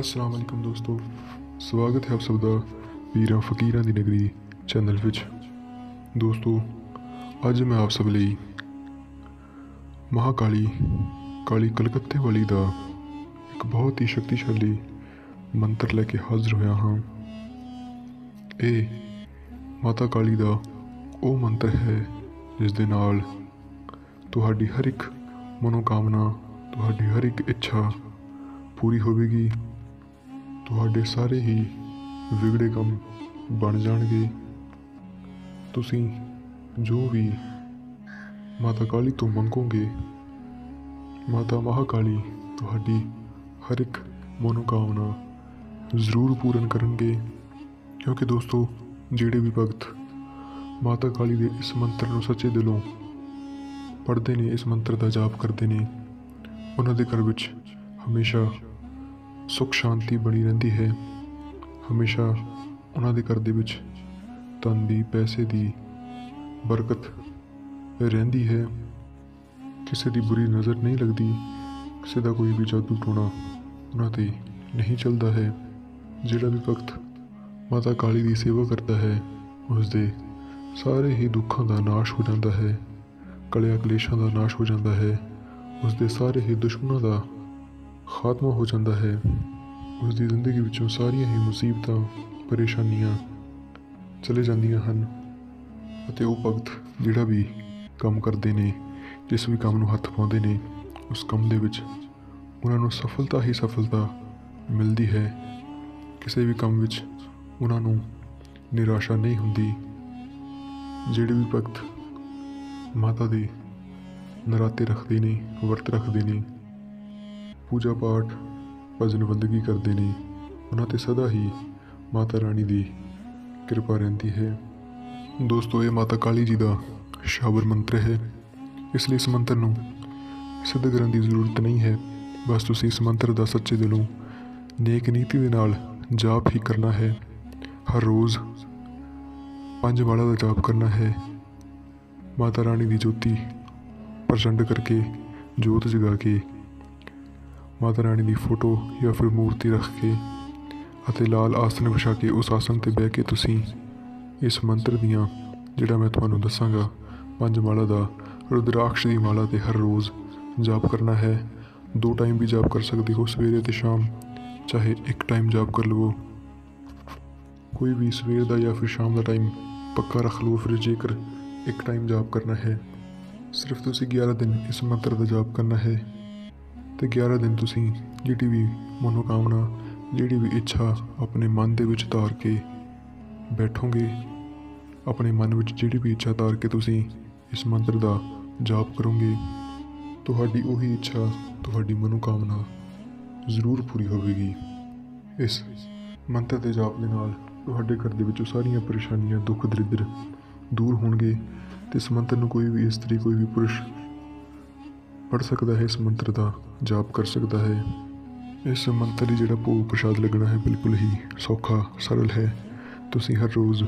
ਅਸਲਾਮ ਵਾਲੇਕੁਮ ਦੋਸਤੋ। ਸਵਾਗਤ ਹੈ ਆਪ ਸਭ ਦਾ ਪੀਰਾਂ ਫਕੀਰਾਂ ਦੀ ਨਗਰੀ ਚੈਨਲ ਵਿੱਚ। ਦੋਸਤੋ, ਅੱਜ ਮੈਂ ਆਪ ਸਭ ਲਈ ਮਹਾਕਾਲੀ ਕਾਲੀ ਕਲਕੱਤੇ ਵਾਲੀ ਦਾ ਇੱਕ ਬਹੁਤ ਹੀ ਸ਼ਕਤੀਸ਼ਾਲੀ ਮੰਤਰ ਲੈ ਕੇ ਹਾਜ਼ਰ ਹੋਇਆ ਹਾਂ। ਇਹ ਮਾਤਾ ਕਾਲੀ ਦਾ ਉਹ ਮੰਤਰ ਹੈ ਜਿਸ ਦੇ ਨਾਲ ਤੁਹਾਡੀ ਹਰ ਇੱਕ ਮਨੋਕਾਮਨਾ, ਤੁਹਾਡੀ ਹਰ ਇੱਕ ਇੱਛਾ ਪੂਰੀ ਹੋਵੇਗੀ। ਤੁਹਾਡੇ ਸਾਰੇ ਹੀ ਵਿਗੜੇ ਕੰਮ ਬਣ ਜਾਣਗੇ। ਤੁਸੀਂ ਜੋ ਵੀ ਮਾਤਾ ਕਾਲੀ ਤੋਂ ਮੰਗੋਗੇ, ਮਾਤਾ ਮਹਾਕਾਲੀ ਤੁਹਾਡੀ ਹਰ ਇੱਕ ਮਨੋਕਾਮਨਾ ਜ਼ਰੂਰ ਪੂਰਨ ਕਰਨਗੇ। ਕਿਉਂਕਿ ਦੋਸਤੋ, ਜਿਹੜੇ ਵੀ ਭਗਤ ਮਾਤਾ ਕਾਲੀ ਦੇ ਇਸ ਮੰਤਰ ਨੂੰ ਸੱਚੇ ਦਿਲੋਂ ਪੜ੍ਹਦੇ ਨੇ, ਇਸ ਮੰਤਰ ਦਾ ਜਾਪ ਕਰਦੇ ਨੇ, ਉਹਨਾਂ ਦੇ ਘਰ ਵਿੱਚ ਹਮੇਸ਼ਾ ਸੁੱਖ ਸ਼ਾਂਤੀ ਬਣੀ ਰਹਿੰਦੀ ਹੈ। ਹਮੇਸ਼ਾ ਉਹਨਾਂ ਦੇ ਘਰ ਦੇ ਵਿੱਚ ਧਨ ਦੀ, ਪੈਸੇ ਦੀ ਬਰਕਤ ਰਹਿੰਦੀ ਹੈ। ਕਿਸੇ ਦੀ ਬੁਰੀ ਨਜ਼ਰ ਨਹੀਂ ਲੱਗਦੀ, ਕਿਸੇ ਦਾ ਕੋਈ ਵੀ ਜਾਦੂ ਟੋਣਾ ਉਹਨਾਂ ਤੇ ਨਹੀਂ ਚੱਲਦਾ ਹੈ। ਜਿਹੜਾ ਵੀ ਵਕਤ ਮਾਤਾ ਕਾਲੀ ਦੀ ਸੇਵਾ ਕਰਦਾ ਹੈ ਉਸ ਦੇ ਸਾਰੇ ਹੀ ਦੁੱਖਾਂ ਦਾ ਨਾਸ਼ ਹੋ ਜਾਂਦਾ ਹੈ, ਕਲਿਆ ਕਲੇਸ਼ਾਂ ਦਾ ਨਾਸ਼ ਹੋ ਜਾਂਦਾ ਹੈ ਉਸ ਦੇ ਸਾਰੇ ਹੀ ਦੁਸ਼ਮਣਾਂ ਦਾ ਖਾਤਮਾ ਹੋ ਜਾਂਦਾ ਹੈ। ਉਸ ਦੀ ਜ਼ਿੰਦਗੀ ਵਿੱਚੋਂ ਸਾਰੀਆਂ ਹੀ ਮੁਸੀਬਤਾਂ, ਪਰੇਸ਼ਾਨੀਆਂ ਚਲੇ ਜਾਂਦੀਆਂ ਹਨ ਅਤੇ ਉਹ ਭਗਤ ਜਿਹੜਾ ਵੀ ਕੰਮ ਕਰਦੇ ਨੇ, ਜਿਸ ਵੀ ਕੰਮ ਨੂੰ ਹੱਥ ਪਾਉਂਦੇ ਨੇ, ਉਸ ਕੰਮ ਦੇ ਵਿੱਚ ਉਹਨਾਂ ਨੂੰ ਸਫਲਤਾ ਹੀ ਸਫਲਤਾ ਮਿਲਦੀ ਹੈ। ਕਿਸੇ ਵੀ ਕੰਮ ਵਿੱਚ ਉਹਨਾਂ ਨੂੰ ਨਿਰਾਸ਼ਾ ਨਹੀਂ ਹੁੰਦੀ। ਜਿਹੜੇ ਵੀ ਭਗਤ ਮਾਤਾ ਦੇ ਨਰਾਤੇ ਰੱਖਦੇ ਨੇ, ਵਰਤ ਰੱਖਦੇ ਨੇ ਪੂਜਾ ਪਾਠ ਭਜਨ ਬੰਦਗੀ ਕਰਦੇ ਨੇ। ਉਹਨਾਂ ਤੇ ਸਦਾ ਹੀ ਮਾਤਾ ਰਾਣੀ ਦੀ ਕਿਰਪਾ ਰਹਿੰਦੀ ਹੈ। ਦੋਸਤੋ, ਇਹ ਮਾਤਾ ਕਾਲੀ ਜੀ ਦਾ ਸ਼ਾਬਰ ਮੰਤਰ ਹੈ। ਇਸ ਲਈ ਇਸ ਮੰਤਰ ਨੂੰ ਸਿੱਧ ਕਰਨ ਦੀ ਜ਼ਰੂਰਤ ਨਹੀਂ ਹੈ। ਬਸ ਤੁਸੀਂ ਇਸ ਮੰਤਰ ਦਾ ਸੱਚੇ ਦਿਲੋਂ ਨੇਕ ਨੀਤੀ ਦੇ ਨਾਲ ਜਾਪ ਹੀ ਕਰਨਾ ਹੈ। ਹਰ ਰੋਜ਼ ਪੰਜ ਵਾਲਾ ਦਾ ਜਾਪ ਕਰਨਾ ਹੈ। ਮਾਤਾ ਰਾਣੀ ਦੀ ਜੋਤੀ ਪ੍ਰਚੰਡ ਕਰਕੇ ਜੋਤ ਜਗਾ ਕੇ ਮਾਤਾ ਰਾਣੀ ਦੀ ਫੋਟੋ ਜਾਂ ਫਿਰ ਮੂਰਤੀ ਰੱਖ ਕੇ ਅਤੇ ਲਾਲ ਆਸਨ ਵਿਛਾ ਕੇ ਉਸ ਆਸਨ ਤੇ ਬਹਿ ਕੇ ਤੁਸੀਂ ਇਸ ਮੰਤਰ ਦੀਆਂ, ਜਿਹੜਾ ਮੈਂ ਤੁਹਾਨੂੰ ਦੱਸਾਂਗਾ, ਪੰਜ ਮਾਲਾ ਦਾ ਰੁਦਰਾਕਸ਼ ਦੀ ਮਾਲਾ ਤੇ ਹਰ ਰੋਜ਼ ਜਾਪ ਕਰਨਾ ਹੈ। ਦੋ ਟਾਈਮ ਵੀ ਜਾਪ ਕਰ ਸਕਦੇ ਹੋ ਸਵੇਰੇ ਤੇ ਸ਼ਾਮ, ਚਾਹੇ ਇੱਕ ਟਾਈਮ ਜਾਪ ਕਰ ਲਵੋ। ਕੋਈ ਵੀ ਸਵੇਰ ਦਾ ਜਾਂ ਫਿਰ ਸ਼ਾਮ ਦਾ ਟਾਈਮ ਪੱਕਾ ਰੱਖ ਲਓ ਫਿਰ ਜੇਕਰ ਇੱਕ ਟਾਈਮ ਜਾਪ ਕਰਨਾ ਹੈ, ਸਿਰਫ ਤੁਸੀਂ 11 ਦਿਨ ਇਸ ਮੰਤਰ ਦਾ ਜਾਪ ਕਰਨਾ ਹੈ। ਅਤੇ 11 ਦਿਨ ਤੁਸੀਂ ਜਿਹੜੀ ਵੀ ਮਨੋਕਾਮਨਾ, ਜਿਹੜੀ ਵੀ ਇੱਛਾ ਆਪਣੇ ਮਨ ਦੇ ਵਿੱਚ ਧਾਰ ਕੇ ਬੈਠੋਗੇ, ਆਪਣੇ ਮਨ ਵਿੱਚ ਜਿਹੜੀ ਵੀ ਇੱਛਾ ਧਾਰ ਕੇ ਤੁਸੀਂ ਇਸ ਮੰਤਰ ਦਾ ਜਾਪ ਕਰੋਗੇ, ਤੁਹਾਡੀ ਉਹੀ ਇੱਛਾ, ਤੁਹਾਡੀ ਮਨੋਕਾਮਨਾ ਜ਼ਰੂਰ ਪੂਰੀ ਹੋਵੇਗੀ। ਇਸ ਮੰਤਰ ਦੇ ਜਾਪ ਦੇ ਨਾਲ ਤੁਹਾਡੇ ਘਰ ਦੇ ਵਿੱਚੋਂ ਸਾਰੀਆਂ ਪਰੇਸ਼ਾਨੀਆਂ ਦੁੱਖ ਦਰਿਦਰ ਦੂਰ ਹੋਣਗੇ ਤੇ ਇਸ ਮੰਤਰ ਨੂੰ ਕੋਈ ਵੀ ਇਸਤਰੀ, ਕੋਈ ਵੀ ਪੁਰਸ਼ ਪੜ ਸਕਦਾ ਹੈ ਇਸ ਮੰਤਰ ਦਾ, ਜਾਪ ਕਰ ਸਕਦਾ ਹੈ। ਇਸ ਮੰਤਰ ਦੀ ਜਿਹੜਾ ਭੋਗ ਪ੍ਰਸ਼ਾਦ ਲੱਗਣਾ ਹੈ ਬਿਲਕੁਲ ਹੀ ਸੌਖਾ, ਸਰਲ ਹੈ। ਤੁਸੀਂ ਹਰ ਰੋਜ਼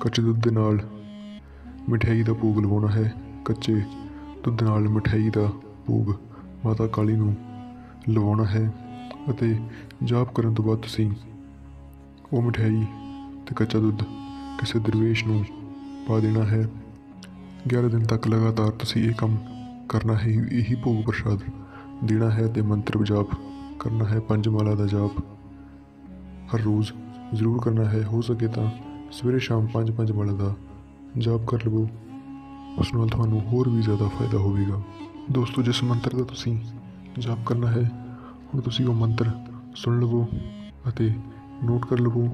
ਕੱਚੇ ਦੁੱਧ ਦੇ ਨਾਲ ਮਠਿਆਈ ਦਾ ਭੋਗ ਲਵਾਉਣਾ ਹੈ। ਕੱਚੇ ਦੁੱਧ ਨਾਲ ਮਠਿਆਈ ਦਾ ਭੋਗ ਮਾਤਾ ਕਾਲੀ ਨੂੰ ਲਵਾਉਣਾ ਹੈ ਅਤੇ ਜਾਪ ਕਰਨ ਤੋਂ ਬਾਅਦ ਤੁਸੀਂ ਉਹ ਮਠਿਆਈ ਤੇ ਕੱਚਾ ਦੁੱਧ ਕਿਸੇ ਦਰਵੇਸ਼ ਨੂੰ ਪਾ ਦੇਣਾ ਹੈ। 11 ਦਿਨ ਤੱਕ ਲਗਾਤਾਰ ਤੁਸੀਂ ਇਹ ਕੰਮ ਕਰਨਾ ਹੈ, ਇਹੀ ਭੋਗ ਪ੍ਰਸ਼ਾਦ ਦੇਣਾ ਹੈ ਤੇ ਮੰਤਰ ਜਾਪ ਕਰਨਾ ਹੈ, ਪੰਜ ਮਾਲਾ ਦਾ ਜਾਪ ਹਰ ਰੋਜ਼ ਜ਼ਰੂਰ ਕਰਨਾ ਹੈ। ਹੋ ਸਕੇ ਤਾਂ ਸਵੇਰੇ ਸ਼ਾਮ ਪੰਜ ਪੰਜ ਮਾਲਾ ਦਾ ਜਾਪ ਕਰ ਲਵੋ। ਉਸ ਨਾਲ ਤੁਹਾਨੂੰ ਹੋਰ ਵੀ ਜ਼ਿਆਦਾ ਫਾਇਦਾ ਹੋਵੇਗਾ। ਦੋਸਤੋ, ਜਿਸ ਮੰਤਰ ਦਾ ਤੁਸੀਂ ਜਾਪ ਕਰਨਾ ਹੈ, ਹੁਣ ਤੁਸੀਂ ਉਹ ਮੰਤਰ ਸੁਣ ਲਵੋ ਅਤੇ ਨੋਟ ਕਰ ਲਵੋ।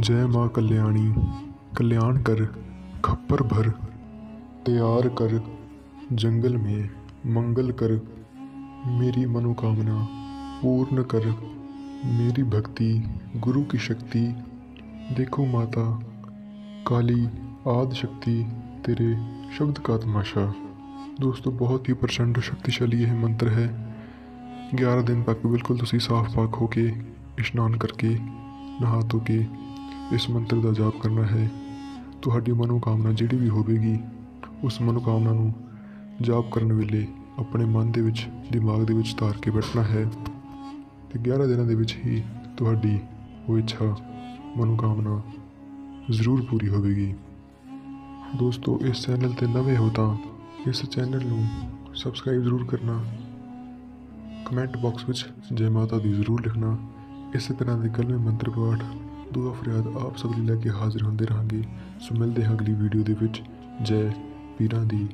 ਜੈ ਮਾਂ ਕਲਿਆਣੀ, ਕਲਿਆਣ ਕਰ, ਖੱਪਰ ਭਰ, ਤਿਆਰ ਕਰ जंगल में मंगल कर मेरी मनोकामना पूर्ण कर मेरी भक्ति गुरु की शक्ति देखो माता काली आद शक्ति तेरे शब्द का तमाशा ਦੋਸਤੋ ਬਹੁਤ ਹੀ ਪ੍ਰਚੰਡ ਸ਼ਕਤੀਸ਼ਾਲੀ ਇਹ ਮੰਤਰ ਹੈ 11 ਦਿਨ ਤੱਕ ਬਿਲਕੁਲ ਤੁਸੀਂ ਸਾਫ਼ ਪਾਕ ਹੋ ਕੇ ਇਸ਼ਨਾਨ ਕਰਕੇ ਨਹਾ ਧੋ ਕੇ ਇਸ ਮੰਤਰ ਦਾ ਜਾਪ ਕਰਨਾ ਹੈ ਤੁਹਾਡੀ ਮਨੋਕਾਮਨਾ ਜਿਹੜੀ ਵੀ ਹੋਵੇਗੀ ਉਸ ਮਨੋਕਾਮਨਾ ਨੂੰ ਜਾਪ ਕਰਨ ਵੇਲੇ ਆਪਣੇ ਮਨ ਦੇ ਵਿੱਚ, ਦਿਮਾਗ ਦੇ ਵਿੱਚ ਧਾਰ ਕੇ ਬੈਠਣਾ ਹੈ ਤੇ 11 ਦਿਨਾਂ ਦੇ ਵਿੱਚ ਹੀ ਤੁਹਾਡੀ ਉਹ ਇੱਛਾ, ਮਨੋਕਾਮਨਾ ਜ਼ਰੂਰ ਪੂਰੀ ਹੋਵੇਗੀ। ਦੋਸਤੋ, ਇਸ ਚੈਨਲ ਤੇ ਨਵੇਂ ਹੋ ਤਾਂ ਇਸ ਚੈਨਲ ਨੂੰ ਸਬਸਕ੍ਰਾਈਬ ਜ਼ਰੂਰ ਕਰਨਾ। ਕਮੈਂਟ ਬਾਕਸ ਵਿੱਚ ਜੈ ਮਾਤਾ ਦੀ ਜ਼ਰੂਰ ਲਿਖਣਾ। ਇਸੇ ਤਰ੍ਹਾਂ ਦੇ ਕਲਮੇ ਮੰਤਰ ਪਾਠ, ਦੁਆ ਫਰਿਆਦ ਆਪ ਸਭ ਲਈ ਲੈ ਕੇ ਹਾਜ਼ਰ ਹੁੰਦੇ ਰਹਾਂਗੇ। ਸੋ ਮਿਲਦੇ ਹਾਂ ਅਗਲੀ ਵੀਡੀਓ ਦੇ ਵਿੱਚ। ਜੈ ਪੀਰਾਂ ਦੀ